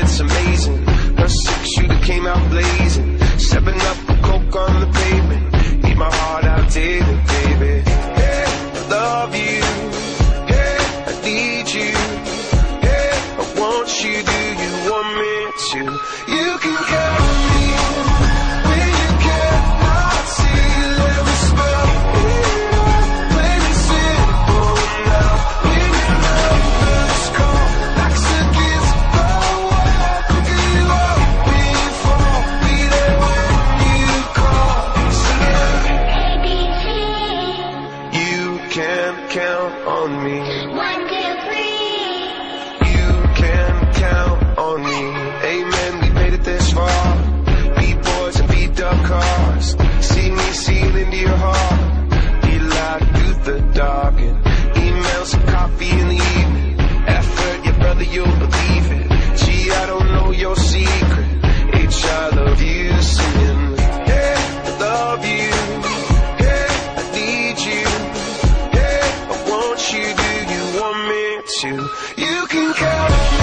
it's amazing. Her six shooter came out blazing. Stepping up, coke on the pavement. Need my heart out daily, baby. Hey, I love you. Hey, I need you. Hey, I want you. Do you want me to? You can count count on me. you. You can count on me.